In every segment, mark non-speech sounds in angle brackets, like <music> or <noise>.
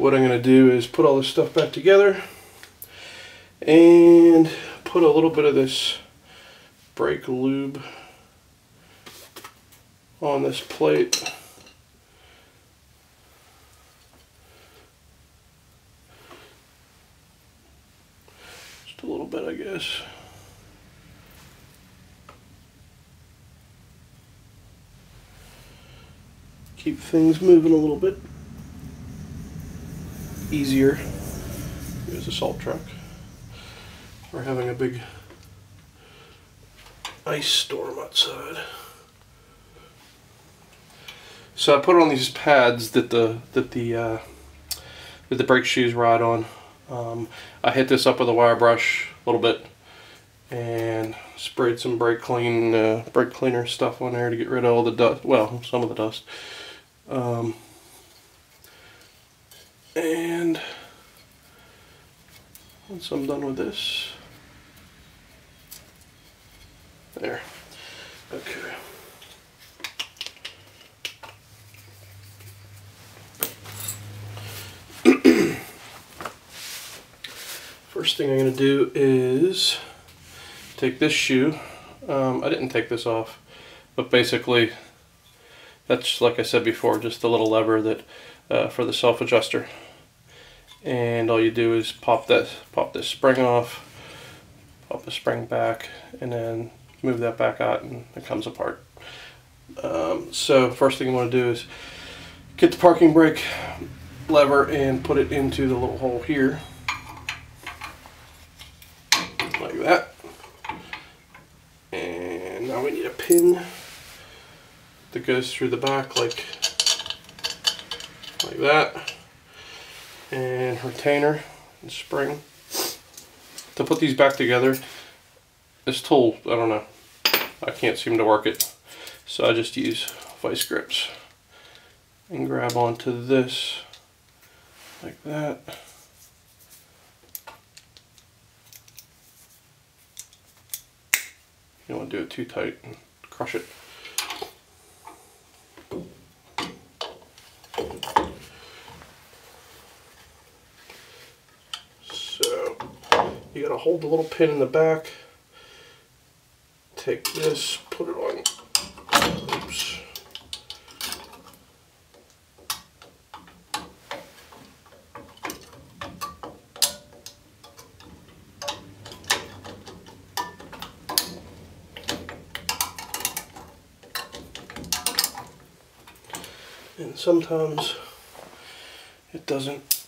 what I'm going to do is put all this stuff back together and put a little bit of this brake lube on this plate. Just a little bit, I guess. Keep things moving a little bit easier. Here's a salt truck. We're having a big ice storm outside. So I put on these pads that the that the uh, that the brake shoes ride on. Um, I hit this up with a wire brush a little bit and sprayed some brake clean uh, brake cleaner stuff on there to get rid of all the dust. Well, some of the dust. Um, and once I'm done with this, there. Okay. <clears throat> First thing I'm going to do is take this shoe. Um, I didn't take this off, but basically that's like I said before, just the little lever that uh, for the self adjuster. And all you do is pop that, pop this spring off, pop the spring back, and then move that back out, and it comes apart. Um, so first thing you want to do is get the parking brake lever and put it into the little hole here. Like that. And now we need a pin that goes through the back like like that and retainer and spring. To put these back together this tool I don't know. I can't seem to work it. So I just use vice grips and grab onto this like that. You don't want to do it too tight and crush it Hold the little pin in the back. Take this, put it on. Oops. And sometimes it doesn't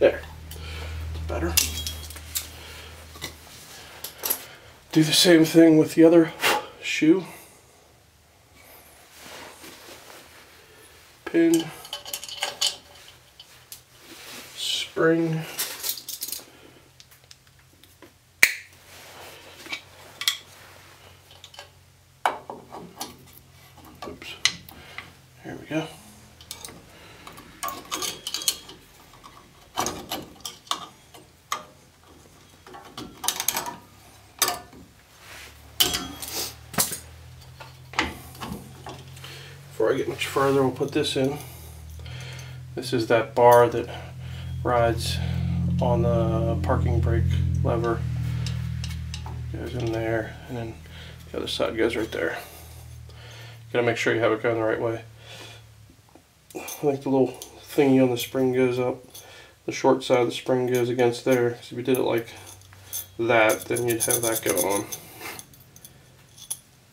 There. Better. Do the same thing with the other shoe. Pin. Spring. Oops. There we go. Before I get much further, we'll put this in. This is that bar that rides on the parking brake lever. Goes in there, and then the other side goes right there. Gotta make sure you have it going the right way. I think the little thingy on the spring goes up, the short side of the spring goes against there. So if you did it like that, then you'd have that going on.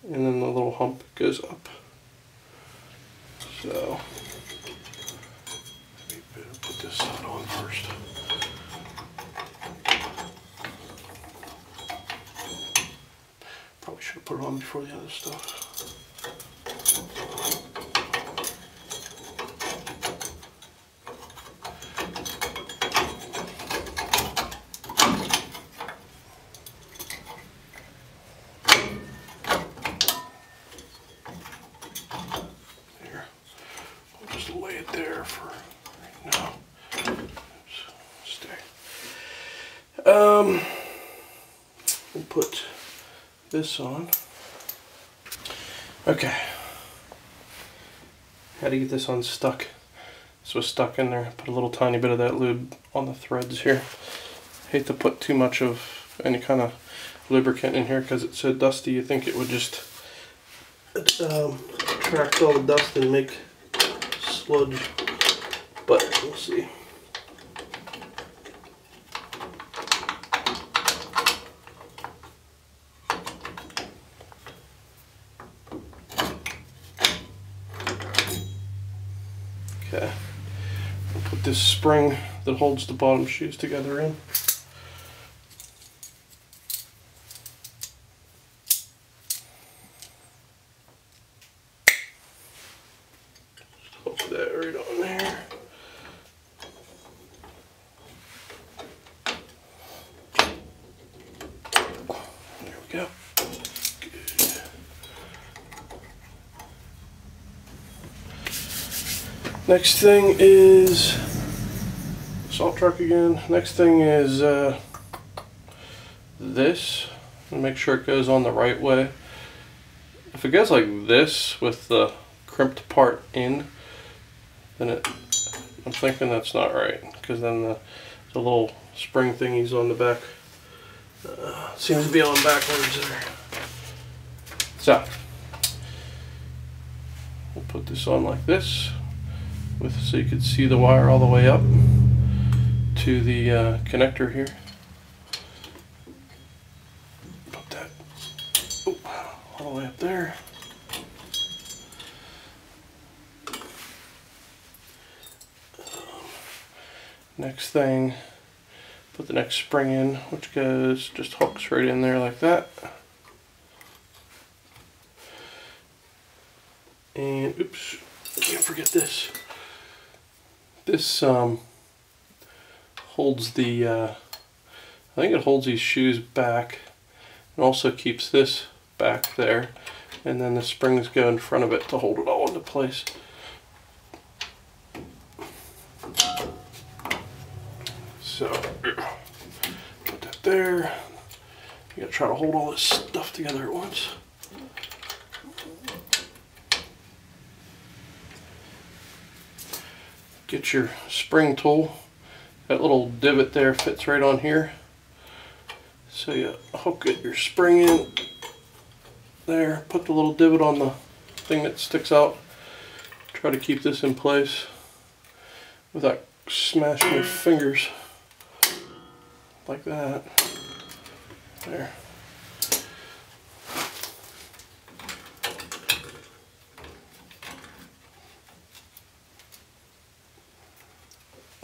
And then the little hump goes up. So, let me put this on first. Probably should have put it on before the other stuff. There. right there for right now. Stay. Um, we'll put this on. Okay. How to get this unstuck. This was stuck in there. Put a little tiny bit of that lube on the threads here. Hate to put too much of any kind of lubricant in here because it's so dusty. You think it would just um, attract all the dust and make sludge, but we'll see. Okay, I'll put this spring that holds the bottom shoes together in. That right on there. There we go. Good. Next thing is salt truck again. Next thing is uh, this. Make sure it goes on the right way. If it goes like this with the crimped part in, then it, I'm thinking that's not right. Because then the, the little spring thingies on the back uh, seems to be on backwards there. So, we'll put this on like this with so you can see the wire all the way up to the uh, connector here. Put that oop, all the way up there. Next thing, put the next spring in, which goes just hooks right in there like that. And oops, can't forget this. This um, holds the, uh, I think it holds these shoes back and also keeps this back there. And then the springs go in front of it to hold it all into place. So, <clears throat> put that there. You gotta try to hold all this stuff together at once. Get your spring tool. That little divot there fits right on here. So you hook it, your spring in there, put the little divot on the thing that sticks out. Try to keep this in place without smashing your fingers like that. There.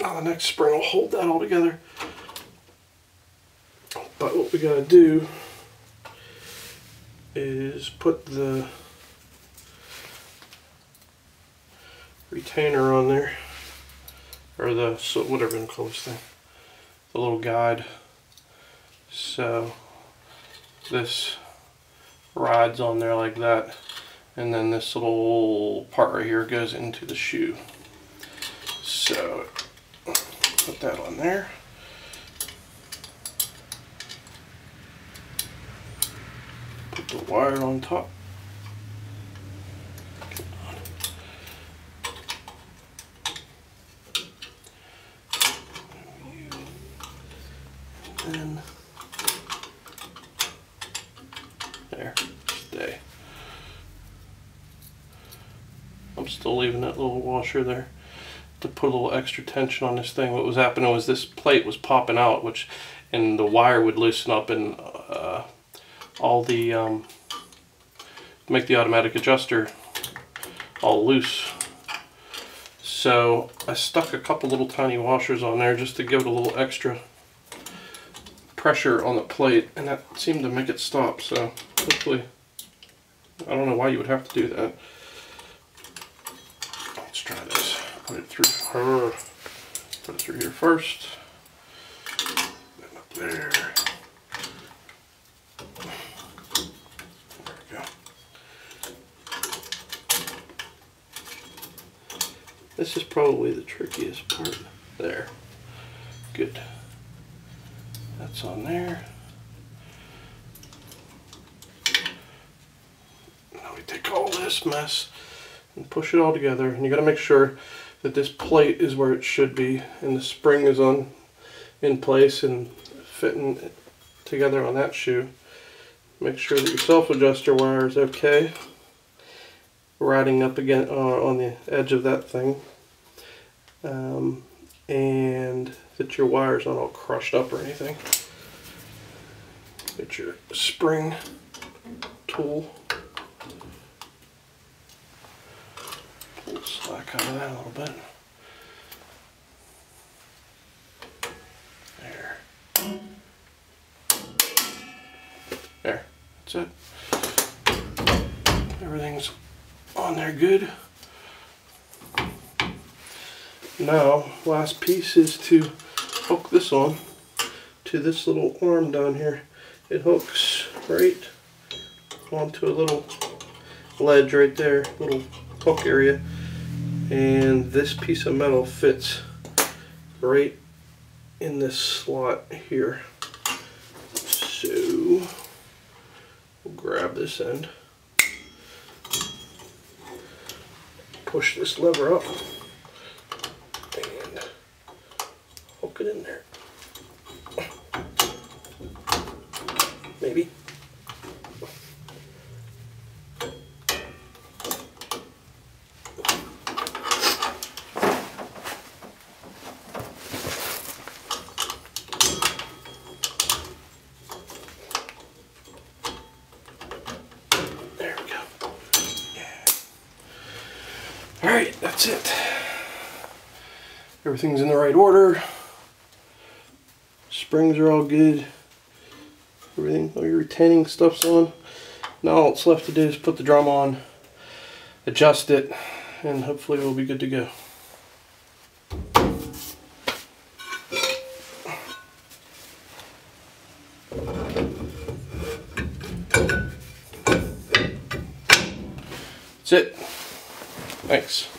Now the next spring I'll hold that all together. But what we gotta do is put the retainer on there, or the so whatever you call this thing, the little guide. So this rides on there like that, and then this little part right here goes into the shoe. So put that on there. Put the wire on top. And then there, stay. I'm still leaving that little washer there to put a little extra tension on this thing. What was happening was this plate was popping out, which, and the wire would loosen up and uh, all the, um, make the automatic adjuster all loose. So I stuck a couple little tiny washers on there just to give it a little extra pressure on the plate and that seemed to make it stop. So hopefully, I don't know why you would have to do that. Let's try this. Put it through her. Put it through here first. Then up there. There we go. This is probably the trickiest part. There. Good. That's on there. Now we take all this mess and push it all together. And you got to make sure that this plate is where it should be and the spring is on in place and fitting together on that shoe. Make sure that your self-adjuster wire is okay. Riding up again uh, on the edge of that thing. Um, and that your wire's not all crushed up or anything. Get your spring tool. Pull the slack out of that a little bit. There. There. That's it. Everything's on there good. Now, last piece is to hook this on to this little arm down here. It hooks right onto a little ledge right there, little hook area. And this piece of metal fits right in this slot here. So, we'll grab this end. Push this lever up. Hook it in there. Maybe. There we go. Yeah. All right, that's it. Everything's in the right order. Springs are all good. Everything, all your retaining stuff's on. Now all that's left to do is put the drum on, adjust it, and hopefully we'll be good to go. That's it. Thanks.